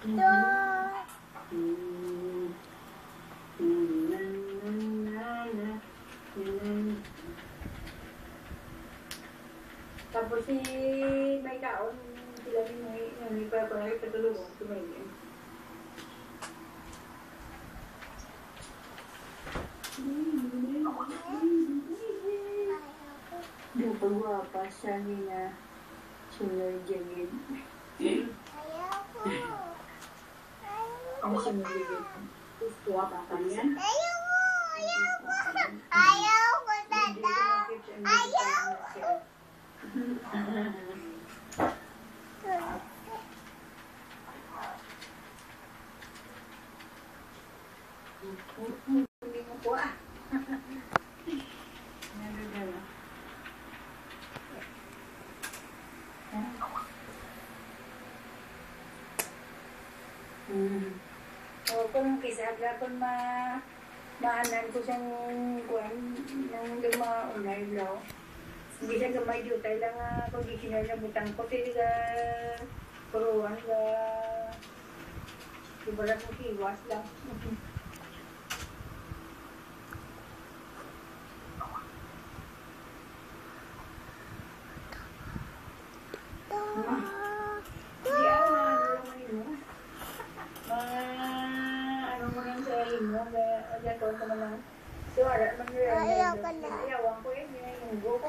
Tapos si may kaon, sila din may, may paparay, patulungan, tumayin. Napagwapa siya nila Sunod Jagin. Ang sinulibig. Gusto ka pa yan? Ayaw ko! Ayaw ko! Ayaw ko, tata! Ayaw ko! Hindi po ah. Nagagala. Mm-hmm. O kung kisa agla kung ma maanan ko siyang kuwan nang lumaunay law. Hindi siya gamay jutay lang nga conditioner na butang ko tili ka kuruan ka di ba lang kiwas lang. mahimo nga nagkaroon ko man ng so ara man rin ayaw ko na ayaw ko yun yung go ko